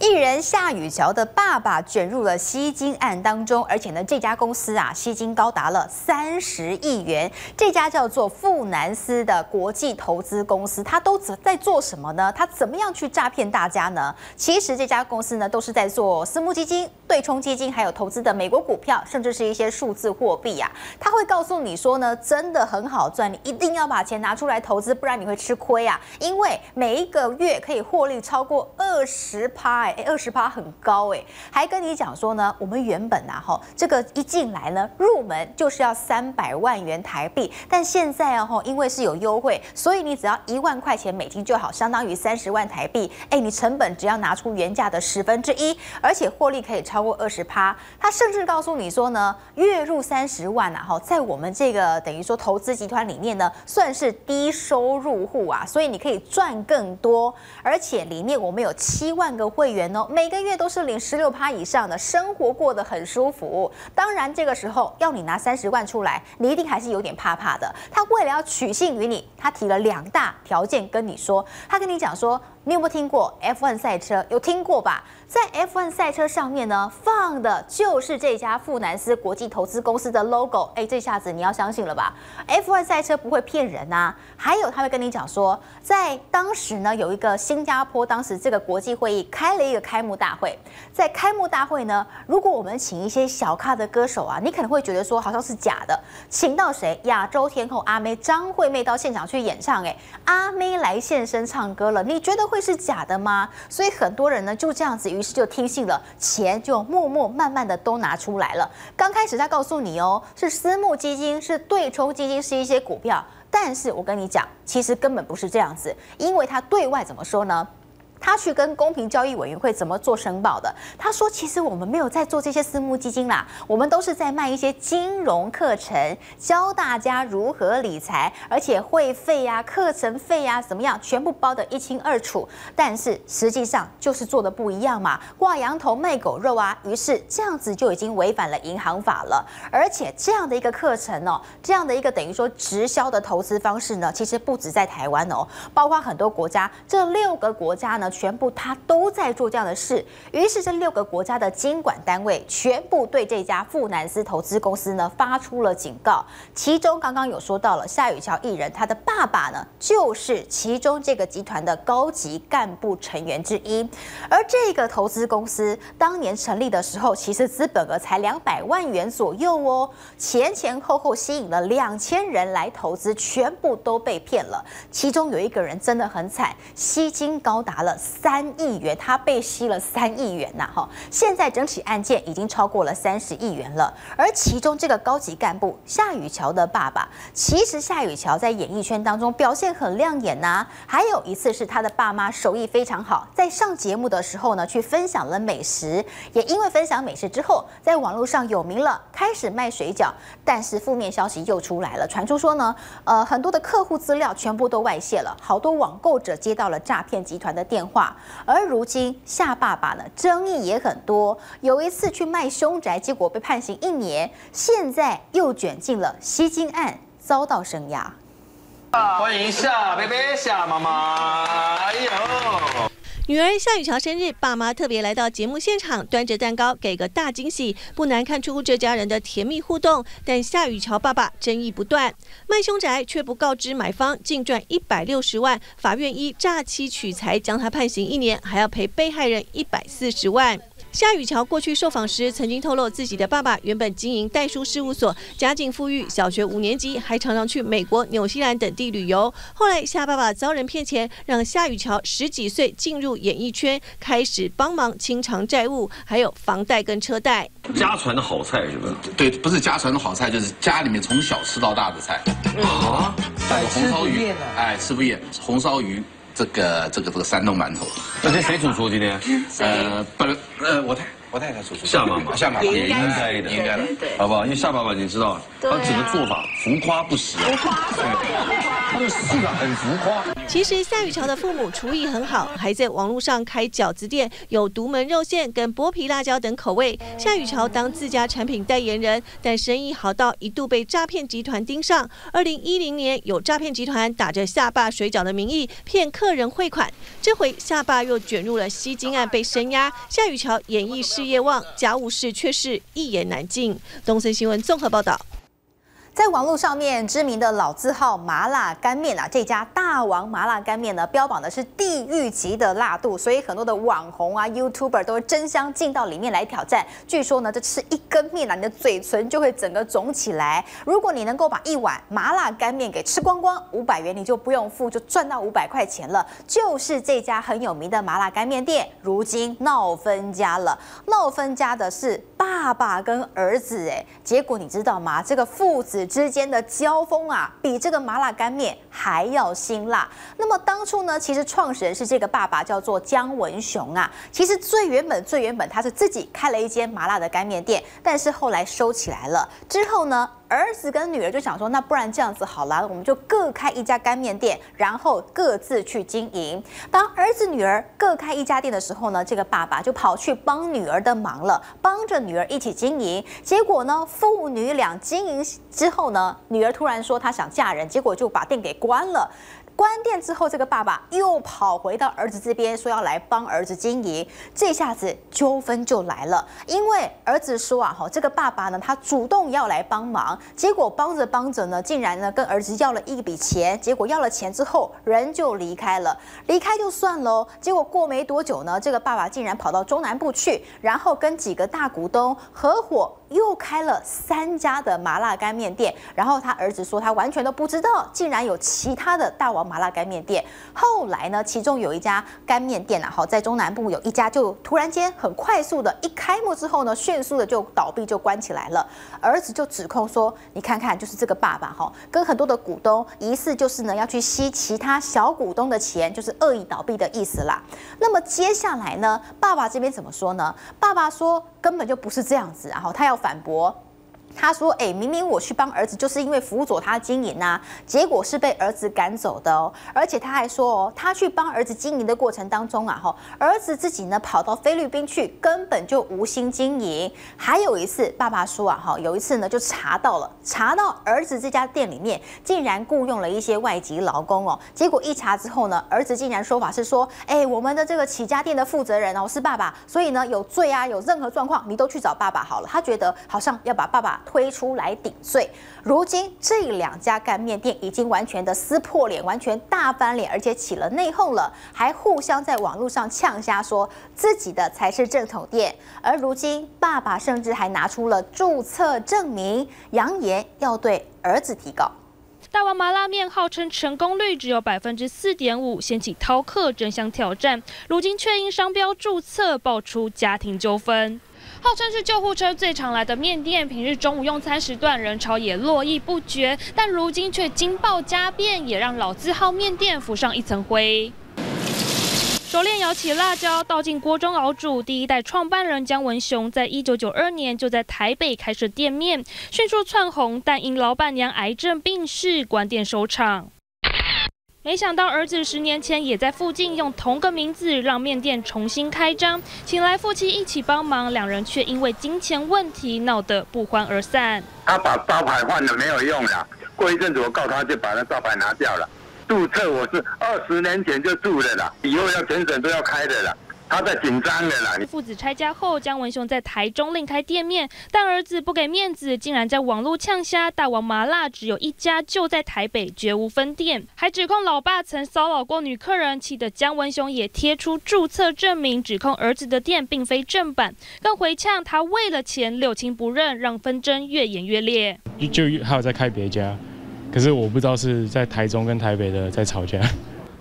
艺人夏雨乔的爸爸卷入了吸金案当中，而且呢，这家公司啊，吸金高达了三十亿元。这家叫做富南斯的国际投资公司，它都在做什么呢？它怎么样去诈骗大家呢？其实这家公司呢，都是在做私募基金、对冲基金，还有投资的美国股票，甚至是一些数字货币呀。他会告诉你说呢，真的很好赚，你一定要把钱拿出来投资，不然你会吃亏啊。因为每一个月可以获利超过二十趴。哎，二十趴很高哎，还跟你讲说呢，我们原本啊哈，这个一进来呢，入门就是要三百万元台币，但现在啊哈，因为是有优惠，所以你只要一万块钱美金就好，相当于三十万台币。哎，你成本只要拿出原价的十分之一，而且获利可以超过二十趴。他甚至告诉你说呢，月入三十万啊哈，在我们这个等于说投资集团里面呢，算是低收入户啊，所以你可以赚更多，而且里面我们有七万个会员。元哦，每个月都是领十六趴以上的，生活过得很舒服。当然，这个时候要你拿三十万出来，你一定还是有点怕怕的。他为了要取信于你，他提了两大条件跟你说，他跟你讲说。你有没有听过 F1 赛车？有听过吧？在 F1 赛车上面呢，放的就是这家富南斯国际投资公司的 logo。哎，这下子你要相信了吧？F1 赛车不会骗人呐。还有，他会跟你讲说，在当时呢，有一个新加坡，当时这个国际会议开了一个开幕大会。在开幕大会呢，如果我们请一些小咖的歌手啊，你可能会觉得说好像是假的。请到谁？亚洲天后阿妹张惠妹到现场去演唱。哎，阿妹来现身唱歌了，你觉得？会是假的吗？所以很多人呢就这样子，于是就听信了，钱就默默慢慢的都拿出来了。刚开始他告诉你哦，是私募基金，是对冲基金，是一些股票，但是我跟你讲，其实根本不是这样子，因为他对外怎么说呢？他去跟公平交易委员会怎么做申报的？他说：“其实我们没有在做这些私募基金啦，我们都是在卖一些金融课程，教大家如何理财，而且会费呀、课程费呀怎么样，全部包得一清二楚。但是实际上就是做的不一样嘛，挂羊头卖狗肉啊。于是这样子就已经违反了银行法了。而且这样的一个课程哦，这样的一个等于说直销的投资方式呢，其实不止在台湾哦，包括很多国家，这六个国家呢。”全部他都在做这样的事，于是这六个国家的监管单位全部对这家富南斯投资公司呢发出了警告。其中刚刚有说到了夏雨乔艺人，他的爸爸呢就是其中这个集团的高级干部成员之一。而这个投资公司当年成立的时候，其实资本额才两百万元左右哦，前前后后吸引了两千人来投资，全部都被骗了。其中有一个人真的很惨，吸金高达了。三亿元，他被吸了三亿元呐！哈，现在整起案件已经超过了三十亿元了。而其中这个高级干部夏雨乔的爸爸，其实夏雨乔在演艺圈当中表现很亮眼呐。还有一次是他的爸妈手艺非常好，在上节目的时候呢，去分享了美食，也因为分享美食之后，在网络上有名了，开始卖水饺。但是负面消息又出来了，传出说呢，呃，很多的客户资料全部都外泄了，好多网购者接到了诈骗集团的电话。而如今夏爸爸呢，争议也很多。有一次去卖凶宅，结果被判刑一年，现在又卷进了吸金案，遭到生涯。欢迎夏贝贝、夏妈妈，哎呦！女儿夏雨乔生日，爸妈特别来到节目现场，端着蛋糕给个大惊喜。不难看出这家人的甜蜜互动，但夏雨乔爸爸争议不断，卖凶宅却不告知买方，净赚一百六十万，法院依诈欺取财将他判刑一年，还要赔被害人一百四十万。夏雨乔过去受访时曾经透露，自己的爸爸原本经营代书事务所，家境富裕，小学五年级还常常去美国、纽西兰等地旅游。后来夏爸爸遭人骗钱，让夏雨乔十几岁进入演艺圈，开始帮忙清偿债务，还有房贷跟车贷。家传的好菜是吧？对，不是家传的好菜，就是家里面从小吃到大的菜。啊，红烧鱼，哎，吃不厌，红烧鱼。这个这个这个山东馒头，那这谁煮熟今天？呃，本呃我太我太太煮熟，夏妈妈，夏妈妈也应该的，应该的，好不好？因为夏爸爸你知道，他整个做法浮夸不实，浮夸，他的市场很浮夸。其实夏雨乔的父母厨艺很好，还在网络上开饺子店，有独门肉馅跟剥皮辣椒等口味。夏雨乔当自家产品代言人，但生意好到一度被诈骗集团盯上。二零一零年，有诈骗集团打着夏爸水饺的名义骗客人汇款，这回夏爸又卷入了吸金案被声压，夏雨乔演艺事业旺，家务事却是一言难尽。东森新闻综合报道。在网络上面，知名的老字号麻辣干面啊，这家大王麻辣干面呢，标榜的是地狱级的辣度，所以很多的网红啊、YouTuber 都会争相进到里面来挑战。据说呢，这吃一根面啊，你的嘴唇就会整个肿起来。如果你能够把一碗麻辣干面给吃光光，五百元你就不用付，就赚到五百块钱了。就是这家很有名的麻辣干面店，如今闹分家了。闹分家的是爸爸跟儿子，哎，结果你知道吗？这个父子。之间的交锋啊，比这个麻辣干面还要辛辣。那么当初呢，其实创始人是这个爸爸，叫做姜文雄啊。其实最原本、最原本，他是自己开了一间麻辣的干面店，但是后来收起来了。之后呢？儿子跟女儿就想说，那不然这样子好了，我们就各开一家干面店，然后各自去经营。当儿子女儿各开一家店的时候呢，这个爸爸就跑去帮女儿的忙了，帮着女儿一起经营。结果呢，父女俩经营之后呢，女儿突然说她想嫁人，结果就把店给关了。关店之后，这个爸爸又跑回到儿子这边，说要来帮儿子经营。这下子纠纷就来了，因为儿子说啊，哈，这个爸爸呢，他主动要来帮忙，结果帮着帮着呢，竟然呢跟儿子要了一笔钱，结果要了钱之后，人就离开了。离开就算喽，结果过没多久呢，这个爸爸竟然跑到中南部去，然后跟几个大股东合伙。又开了三家的麻辣干面店，然后他儿子说他完全都不知道，竟然有其他的大王麻辣干面店。后来呢，其中有一家干面店啊，好在中南部有一家，就突然间很快速的一开幕之后呢，迅速的就倒闭就关起来了。儿子就指控说，你看看，就是这个爸爸哈，跟很多的股东疑似就是呢要去吸其他小股东的钱，就是恶意倒闭的意思啦。那么接下来呢，爸爸这边怎么说呢？爸爸说根本就不是这样子，然后他要。反驳。他说：“哎，明明我去帮儿子，就是因为辅佐他经营呐，结果是被儿子赶走的哦。而且他还说哦，他去帮儿子经营的过程当中啊，哈，儿子自己呢跑到菲律宾去，根本就无心经营。还有一次，爸爸说啊，哈，有一次呢就查到了，查到儿子这家店里面竟然雇佣了一些外籍劳工哦。结果一查之后呢，儿子竟然说法是说，哎，我们的这个起家店的负责人哦是爸爸，所以呢有罪啊，有任何状况你都去找爸爸好了。他觉得好像要把爸爸。”推出来顶罪，如今这两家干面店已经完全的撕破脸，完全大翻脸，而且起了内讧了，还互相在网络上呛瞎，说自己的才是正统店。而如今爸爸甚至还拿出了注册证明，扬言要对儿子提告。大王麻辣面号称成功率只有百分之四点五，掀起饕客争相挑战，如今却因商标注册爆出家庭纠纷。号称是救护车最常来的面店，平日中午用餐时段人潮也络绎不绝，但如今却惊爆家变，也让老字号面店浮上一层灰。熟练舀起辣椒，倒进锅中熬煮。第一代创办人姜文雄在一九九二年就在台北开设店面，迅速窜红，但因老板娘癌症病逝，关店收场。没想到儿子十年前也在附近用同个名字让面店重新开张，请来夫妻一起帮忙，两人却因为金钱问题闹得不欢而散。他把招牌换了没有用了，过一阵子我告他就把那招牌拿掉了。注册我是二十年前就注的了，以后要全省都要开的了。他在紧张的啦。父子拆家后，姜文雄在台中另开店面，但儿子不给面子，竟然在网络呛虾。大王麻辣只有一家，就在台北，绝无分店，还指控老爸曾骚扰过女客人，气得姜文雄也贴出注册证明，指控儿子的店并非正版，更回呛他为了钱六亲不认，让纷争越演越烈。就还有在开别家，可是我不知道是在台中跟台北的在吵架。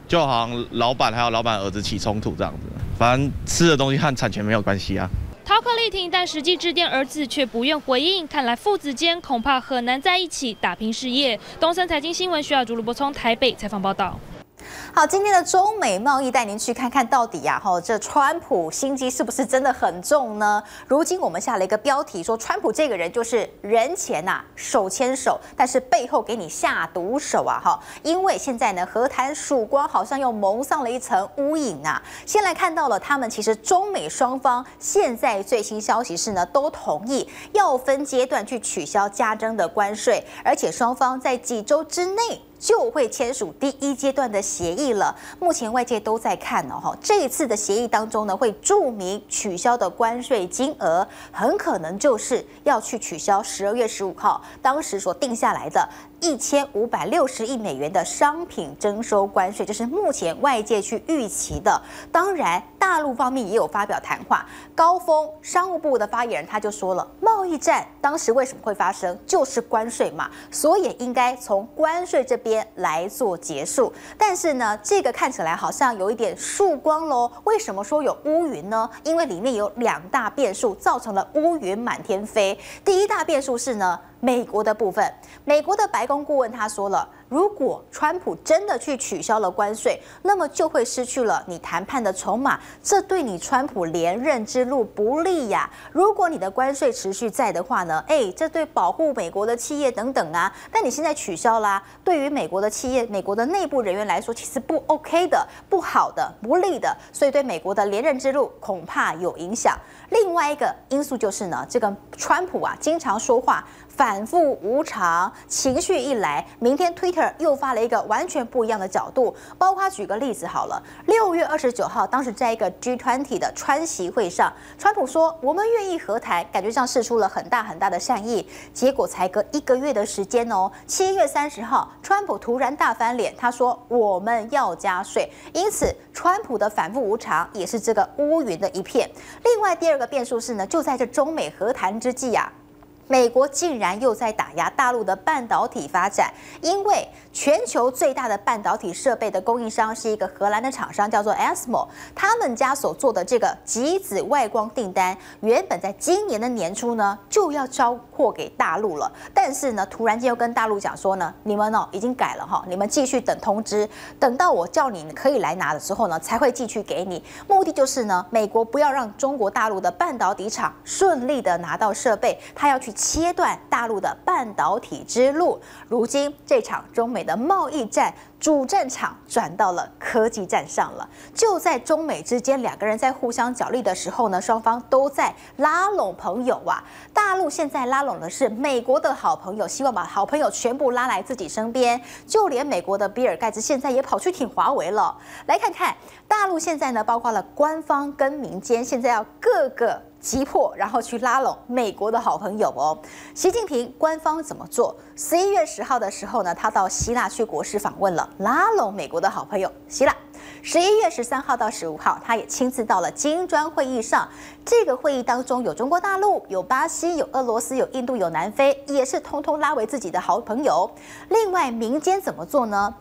就好像老板还有老板儿子起冲突这样子，反正吃的东西和产权没有关系啊。陶克力挺，但实际致电儿子却不愿回应，看来父子间恐怕很难在一起打拼事业。东森财经新闻需要逐卢播从台北采访报道。好，今天的中美贸易带您去看看到底呀，哈，这川普心机是不是真的很重呢？如今我们下了一个标题，说川普这个人就是人前呐手牵手，但是背后给你下毒手啊，哈，因为现在呢和谈曙光好像又蒙上了一层乌影啊。先来看到了，他们其实中美双方现在最新消息是呢，都同意要分阶段去取消加征的关税，而且双方在几周之内。就会签署第一阶段的协议了。目前外界都在看哦，这一次的协议当中呢，会注明取消的关税金额，很可能就是要去取消十二月十五号当时所定下来的。一千五百六十亿美元的商品征收关税，这是目前外界去预期的。当然，大陆方面也有发表谈话。高峰商务部的发言人他就说了，贸易战当时为什么会发生，就是关税嘛，所以应该从关税这边来做结束。但是呢，这个看起来好像有一点曙光喽。为什么说有乌云呢？因为里面有两大变数，造成了乌云满天飞。第一大变数是呢。美国的部分，美国的白宫顾问他说了，如果川普真的去取消了关税，那么就会失去了你谈判的筹码，这对你川普连任之路不利呀。如果你的关税持续在的话呢，哎，这对保护美国的企业等等啊，但你现在取消啦，对于美国的企业、美国的内部人员来说，其实不 OK 的、不好的、不利的，所以对美国的连任之路恐怕有影响。另外一个因素就是呢，这个川普啊，经常说话。反复无常，情绪一来，明天 Twitter 又发了一个完全不一样的角度。包括举个例子好了，六月二十九号，当时在一个 G20 的川席会上，川普说我们愿意和谈，感觉上示出了很大很大的善意。结果才隔一个月的时间哦，七月三十号，川普突然大翻脸，他说我们要加税。因此，川普的反复无常也是这个乌云的一片。另外，第二个变数是呢，就在这中美和谈之际啊。美国竟然又在打压大陆的半导体发展，因为全球最大的半导体设备的供应商是一个荷兰的厂商，叫做 ASML。他们家所做的这个极紫外光订单，原本在今年的年初呢就要交货给大陆了，但是呢，突然间又跟大陆讲说呢，你们哦已经改了哈，你们继续等通知，等到我叫你可以来拿的时候呢，才会继续给你。目的就是呢，美国不要让中国大陆的半导体厂顺利的拿到设备，他要去。切断大陆的半导体之路。如今这场中美的贸易战主战场转到了科技战上了。就在中美之间两个人在互相角力的时候呢，双方都在拉拢朋友啊。大陆现在拉拢的是美国的好朋友，希望把好朋友全部拉来自己身边。就连美国的比尔盖茨现在也跑去挺华为了。来看看大陆现在呢，包括了官方跟民间，现在要各个。急迫，然后去拉拢美国的好朋友哦。习近平官方怎么做？十一月十号的时候呢，他到希腊去国事访问了，拉拢美国的好朋友希腊。十一月十三号到十五号，他也亲自到了金砖会议上。这个会议当中有中国大陆、有巴西、有俄罗斯、有印度、有南非，也是通通拉为自己的好朋友。另外，民间怎么做呢？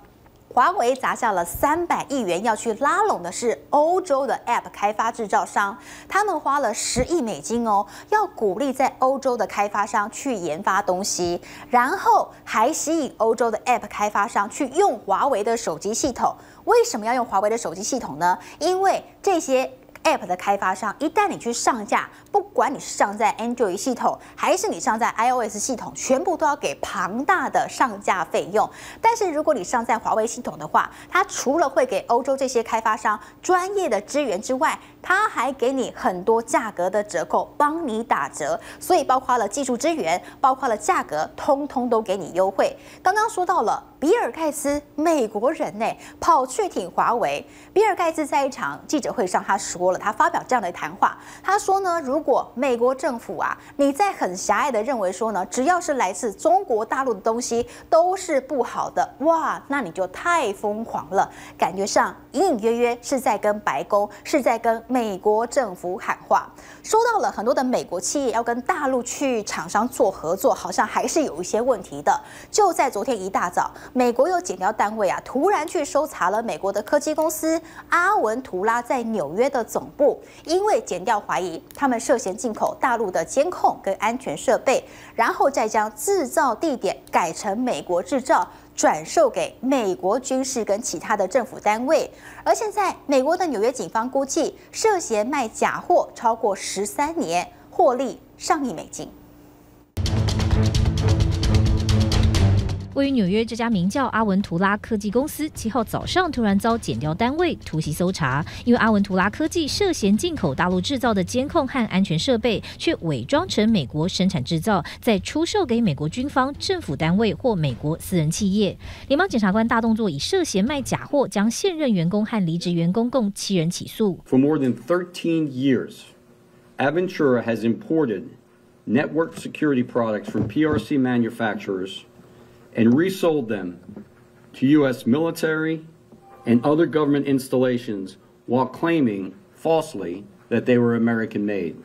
华为砸下了三百亿元要去拉拢的是欧洲的 App 开发制造商，他们花了十亿美金哦，要鼓励在欧洲的开发商去研发东西，然后还吸引欧洲的 App 开发商去用华为的手机系统。为什么要用华为的手机系统呢？因为这些。App 的开发商，一旦你去上架，不管你是上在 Android 系统，还是你上在 iOS 系统，全部都要给庞大的上架费用。但是如果你上在华为系统的话，它除了会给欧洲这些开发商专业的资源之外，它还给你很多价格的折扣，帮你打折。所以包括了技术资源，包括了价格，通通都给你优惠。刚刚说到了比尔盖茨，美国人呢，跑去挺华为。比尔盖茨在一场记者会上，他说了。他发表这样的谈话，他说呢，如果美国政府啊，你在很狭隘的认为说呢，只要是来自中国大陆的东西都是不好的，哇，那你就太疯狂了，感觉上隐隐约约是在跟白宫是在跟美国政府喊话。说到了很多的美国企业要跟大陆去厂商做合作，好像还是有一些问题的。就在昨天一大早，美国有检调单位啊，突然去搜查了美国的科技公司阿文图拉在纽约的总。部因为检调怀疑他们涉嫌进口大陆的监控跟安全设备，然后再将制造地点改成美国制造，转售给美国军事跟其他的政府单位。而现在，美国的纽约警方估计涉嫌卖假货超过十三年，获利上亿美金。位于纽约这家名叫阿文图拉科技公司，七号早上突然遭检调单位突袭搜查，因为阿文图拉科技涉嫌进口大陆制造的监控和安全设备，却伪装成美国生产制造，再出售给美国军方、政府单位或美国私人企业。联邦检察官大动作，以涉嫌卖假货，将现任员工和离职员工共七人起诉。For more than thirteen years, Aventura has imported network security products from PRC manufacturers. And resold them to U.S. military and other government installations while claiming falsely that they were American made.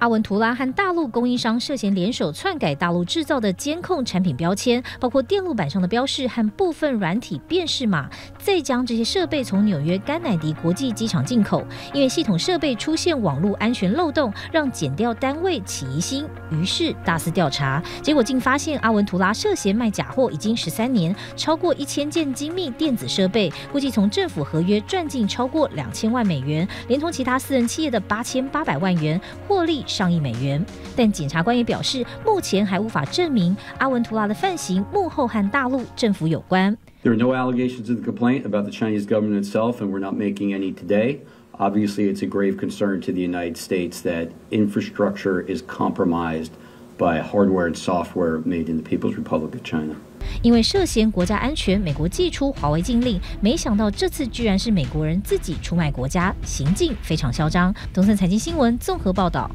阿文图拉和大陆供应商涉嫌联手篡改大陆制造的监控产品标签，包括电路板上的标示和部分软体辨识码，再将这些设备从纽约甘乃迪国际机场进口。因为系统设备出现网络安全漏洞，让检调单位起疑心，于是大肆调查，结果竟发现阿文图拉涉嫌卖假货已经十三年，超过一千件精密电子设备，估计从政府合约赚进超过两千万美元，连同其他私人企业的八千八百万元获利。上亿美元，但检察官也表示，目前还无法证明阿文图拉的犯行幕后和大陆政府有关。There are no allegations in the complaint about the Chinese government itself, and we're not making any today. Obviously, it's a grave concern to the United States that infrastructure is compromised by hardware and software made in the People's Republic of China. 因为涉嫌国家安全，美国寄出华为禁令，没想到这次居然是美国人自己出卖国家，行径非常嚣张。东森财经新闻综合报道。